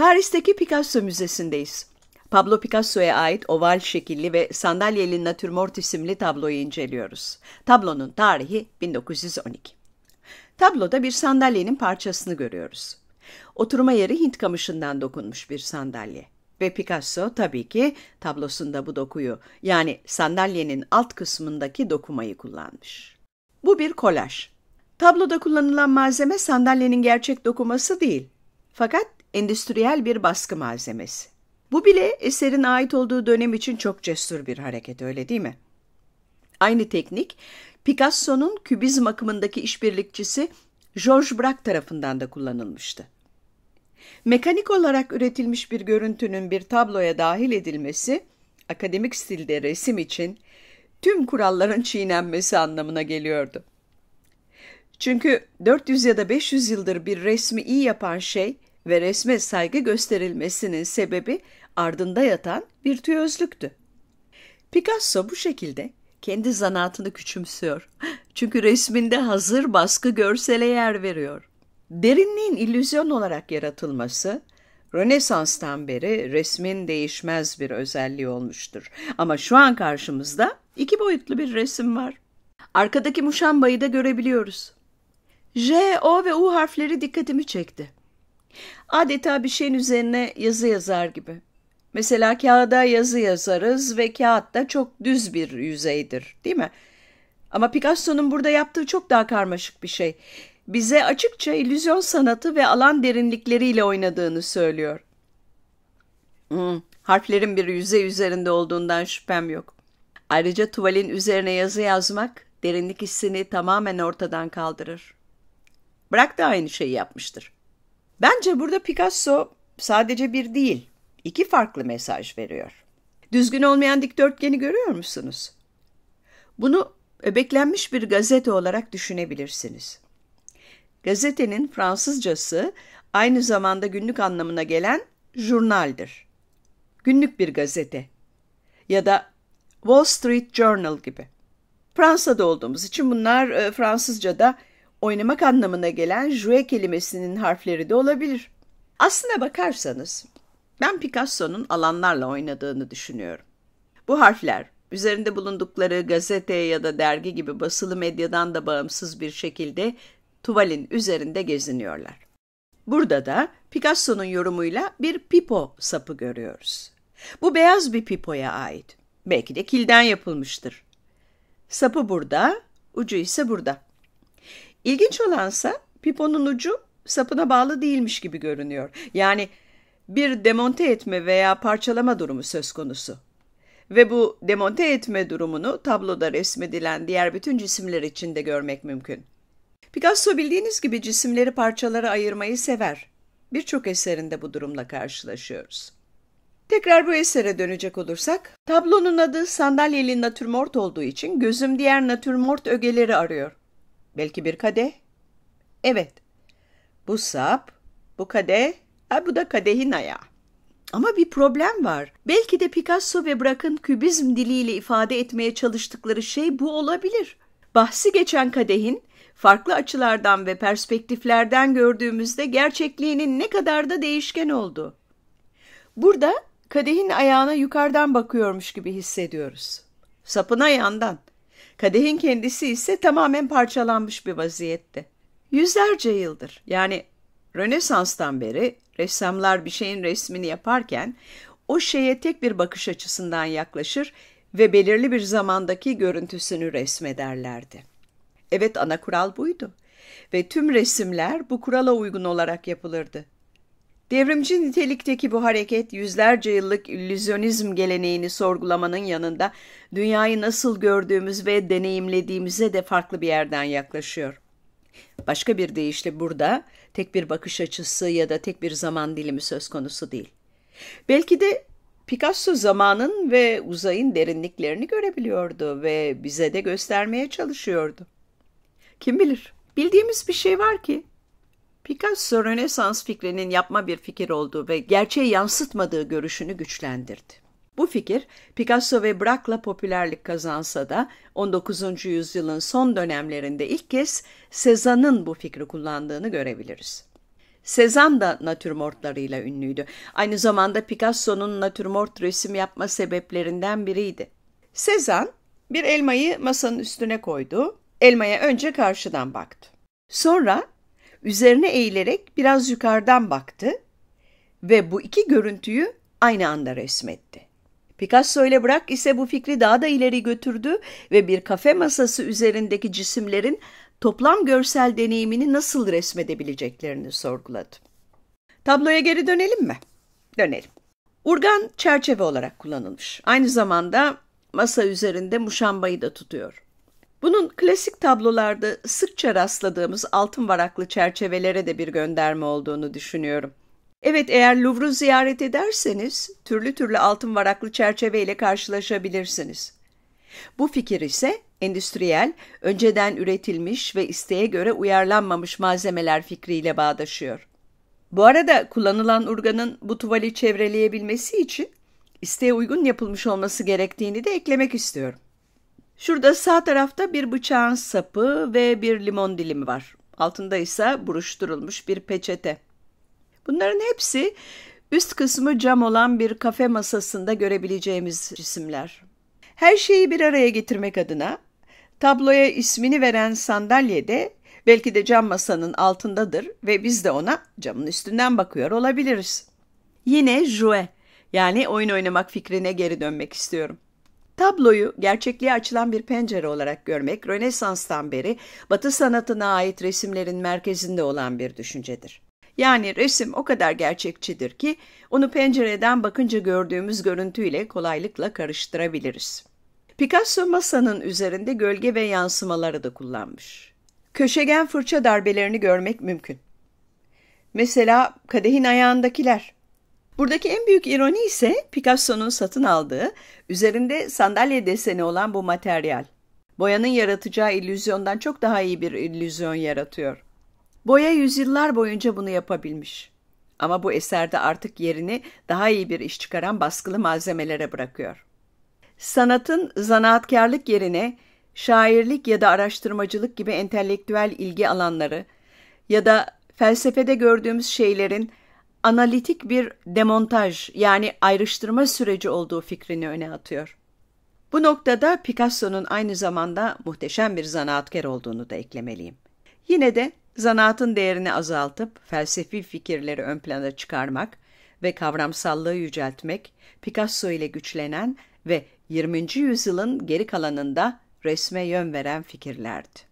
Paris'teki Picasso Müzesi'ndeyiz. Pablo Picasso'ya ait oval şekilli ve sandalyeli natürmort isimli tabloyu inceliyoruz. Tablonun tarihi 1912. Tabloda bir sandalyenin parçasını görüyoruz. Oturma yeri Hint kamışından dokunmuş bir sandalye. Ve Picasso tabii ki tablosunda bu dokuyu yani sandalyenin alt kısmındaki dokumayı kullanmış. Bu bir kolaj. Tabloda kullanılan malzeme sandalyenin gerçek dokuması değil. Fakat endüstriyel bir baskı malzemesi. Bu bile eserin ait olduğu dönem için çok cesur bir hareket öyle değil mi? Aynı teknik Picasso'nun kübizm akımındaki işbirlikçisi Georges Braque tarafından da kullanılmıştı. Mekanik olarak üretilmiş bir görüntünün bir tabloya dahil edilmesi, akademik stilde resim için tüm kuralların çiğnenmesi anlamına geliyordu. Çünkü 400 ya da 500 yıldır bir resmi iyi yapan şey ve resme saygı gösterilmesinin sebebi ardında yatan virtüözlüktü. Picasso bu şekilde kendi zanaatını küçümsüyor. Çünkü resminde hazır baskı görsele yer veriyor. Derinliğin illüzyon olarak yaratılması, Rönesans'tan beri resmin değişmez bir özelliği olmuştur. Ama şu an karşımızda iki boyutlu bir resim var. Arkadaki muşambayı da görebiliyoruz. J, O ve U harfleri dikkatimi çekti. Adeta bir şeyin üzerine yazı yazar gibi. Mesela kağıda yazı yazarız ve kağıt da çok düz bir yüzeydir, değil mi? Ama Picasso'nun burada yaptığı çok daha karmaşık bir şey. Bize açıkça illüzyon sanatı ve alan derinlikleriyle oynadığını söylüyor. Hmm, harflerin bir yüzey üzerinde olduğundan şüphem yok. Ayrıca tuvalin üzerine yazı yazmak derinlik hissini tamamen ortadan kaldırır. Bırak da aynı şeyi yapmıştır. Bence burada Picasso sadece bir değil, iki farklı mesaj veriyor. Düzgün olmayan dikdörtgeni görüyor musunuz? Bunu öbeklenmiş bir gazete olarak düşünebilirsiniz. Gazetenin Fransızcası aynı zamanda günlük anlamına gelen jurnaldir. Günlük bir gazete ya da Wall Street Journal gibi. Fransa'da olduğumuz için bunlar e, Fransızca'da oynamak anlamına gelen jouer kelimesinin harfleri de olabilir. Aslına bakarsanız ben Picasso'nun alanlarla oynadığını düşünüyorum. Bu harfler üzerinde bulundukları gazete ya da dergi gibi basılı medyadan da bağımsız bir şekilde tuvalin üzerinde geziniyorlar. Burada da Picasso'nun yorumuyla bir pipo sapı görüyoruz. Bu beyaz bir pipoya ait. Belki de kilden yapılmıştır. Sapı burada, ucu ise burada. İlginç olansa piponun ucu sapına bağlı değilmiş gibi görünüyor. Yani bir demonte etme veya parçalama durumu söz konusu. Ve bu demonte etme durumunu tabloda resmedilen diğer bütün cisimler için de görmek mümkün. Picasso bildiğiniz gibi cisimleri parçalara ayırmayı sever. Birçok eserinde bu durumla karşılaşıyoruz. Tekrar bu esere dönecek olursak, tablonun adı sandalyeli natürmort olduğu için gözüm diğer natürmort ögeleri arıyor. Belki bir kadeh? Evet. Bu sap, bu kadeh, ha bu da kadehin ayağı. Ama bir problem var. Belki de Picasso ve Braque'ın kübizm diliyle ifade etmeye çalıştıkları şey bu olabilir. Bahsi geçen kadehin farklı açılardan ve perspektiflerden gördüğümüzde gerçekliğinin ne kadar da değişken olduğu. Burada kadehin ayağına yukarıdan bakıyormuş gibi hissediyoruz. Sapına yandan. Kadehin kendisi ise tamamen parçalanmış bir vaziyette. Yüzlerce yıldır yani Rönesans'tan beri ressamlar bir şeyin resmini yaparken o şeye tek bir bakış açısından yaklaşır ve belirli bir zamandaki görüntüsünü resmederlerdi. Evet ana kural buydu ve tüm resimler bu kurala uygun olarak yapılırdı. Devrimci nitelikteki bu hareket yüzlerce yıllık illüzyonizm geleneğini sorgulamanın yanında dünyayı nasıl gördüğümüz ve deneyimlediğimize de farklı bir yerden yaklaşıyor. Başka bir deyişle burada tek bir bakış açısı ya da tek bir zaman dilimi söz konusu değil. Belki de Picasso zamanın ve uzayın derinliklerini görebiliyordu ve bize de göstermeye çalışıyordu. Kim bilir? Bildiğimiz bir şey var ki Picasso Rönesans fikrinin yapma bir fikir olduğu ve gerçeği yansıtmadığı görüşünü güçlendirdi. Bu fikir Picasso ve Braque'la popülerlik kazansa da 19. yüzyılın son dönemlerinde ilk kez Cézanne'ın bu fikri kullandığını görebiliriz. Cézanne da natürmortlarıyla ünlüydü. Aynı zamanda Picasso'nun natürmort resim yapma sebeplerinden biriydi. Cézanne bir elmayı masanın üstüne koydu. Elmaya önce karşıdan baktı. Sonra üzerine eğilerek biraz yukarıdan baktı ve bu iki görüntüyü aynı anda resmetti. Picasso ile Braque ise bu fikri daha da ileri götürdü ve bir kafe masası üzerindeki cisimlerin toplam görsel deneyimini nasıl resmedebileceklerini sorguladı. Tabloya geri dönelim mi? Dönelim. Urgan çerçeve olarak kullanılmış. Aynı zamanda masa üzerinde muşambayı da tutuyor. Bunun klasik tablolarda sıkça rastladığımız altın varaklı çerçevelere de bir gönderme olduğunu düşünüyorum. Evet eğer Louvre'u ziyaret ederseniz türlü türlü altın varaklı çerçeveyle karşılaşabilirsiniz. Bu fikir ise endüstriyel, önceden üretilmiş ve isteğe göre uyarlanmamış malzemeler fikriyle bağdaşıyor. Bu arada kullanılan urganın bu tuvali çevreleyebilmesi için isteğe uygun yapılmış olması gerektiğini de eklemek istiyorum. Şurada sağ tarafta bir bıçağın sapı ve bir limon dilimi var. Altında ise buruşturulmuş bir peçete. Bunların hepsi üst kısmı cam olan bir kafe masasında görebileceğimiz cisimler. Her şeyi bir araya getirmek adına tabloya ismini veren sandalye de belki de cam masanın altındadır ve biz de ona camın üstünden bakıyor olabiliriz. Yine jouet yani oyun oynamak fikrine geri dönmek istiyorum. Tabloyu gerçekliğe açılan bir pencere olarak görmek Rönesans'tan beri Batı sanatına ait resimlerin merkezinde olan bir düşüncedir. Yani resim o kadar gerçekçidir ki onu pencereden bakınca gördüğümüz görüntüyle kolaylıkla karıştırabiliriz. Picasso masanın üzerinde gölge ve yansımaları da kullanmış. Köşegen fırça darbelerini görmek mümkün. Mesela kadehin ayağındakiler. Buradaki en büyük ironi ise Picasso'nun satın aldığı, üzerinde sandalye deseni olan bu materyal. Boyanın yaratacağı illüzyondan çok daha iyi bir illüzyon yaratıyor. Boya yüzyıllar boyunca bunu yapabilmiş. Ama bu eserde artık yerini daha iyi bir iş çıkaran baskılı malzemelere bırakıyor. Sanatın zanaatkarlık yerine şairlik ya da araştırmacılık gibi entelektüel ilgi alanları ya da felsefede gördüğümüz şeylerin analitik bir demontaj yani ayrıştırma süreci olduğu fikrini öne atıyor. Bu noktada Picasso'nun aynı zamanda muhteşem bir zanaatkar olduğunu da eklemeliyim. Yine de zanaatın değerini azaltıp felsefi fikirleri ön plana çıkarmak ve kavramsallığı yüceltmek Picasso ile güçlenen ve 20. yüzyılın geri kalanında resme yön veren fikirlerdi.